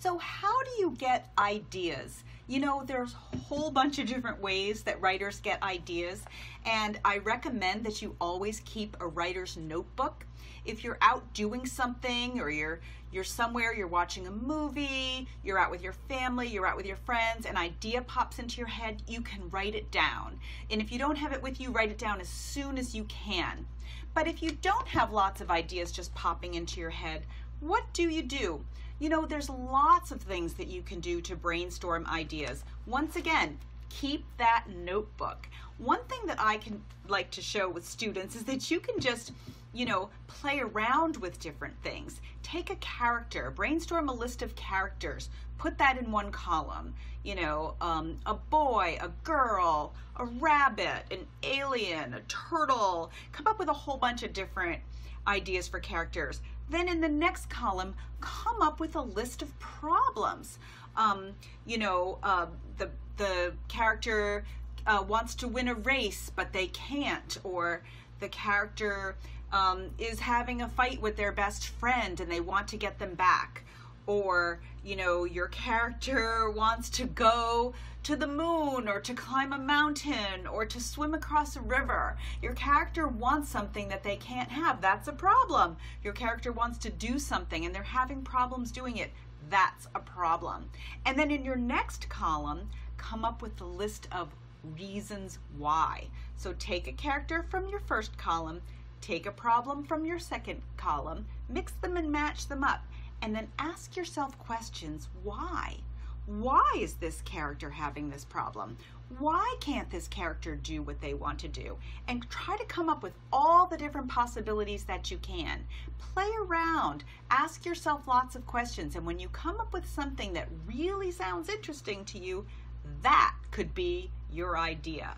So how do you get ideas? You know, there's a whole bunch of different ways that writers get ideas, and I recommend that you always keep a writer's notebook. If you're out doing something or you're you're somewhere, you're watching a movie, you're out with your family, you're out with your friends, an idea pops into your head, you can write it down. And if you don't have it with you, write it down as soon as you can. But if you don't have lots of ideas just popping into your head, what do you do? You know, there's lots of things that you can do to brainstorm ideas. Once again, keep that notebook. One thing that I can like to show with students is that you can just, you know, play around with different things. Take a character, brainstorm a list of characters, put that in one column. You know, um, a boy, a girl, a rabbit, an alien, a turtle. Come up with a whole bunch of different ideas for characters. Then in the next column, come up with a list of problems. Um, you know, uh, the, the character uh, wants to win a race, but they can't, or the character um, is having a fight with their best friend and they want to get them back or you know your character wants to go to the moon or to climb a mountain or to swim across a river. Your character wants something that they can't have. That's a problem. Your character wants to do something and they're having problems doing it. That's a problem. And then in your next column come up with a list of reasons why. So take a character from your first column take a problem from your second column mix them and match them up and then ask yourself questions. Why? Why is this character having this problem? Why can't this character do what they want to do? And try to come up with all the different possibilities that you can. Play around, ask yourself lots of questions, and when you come up with something that really sounds interesting to you, that could be your idea.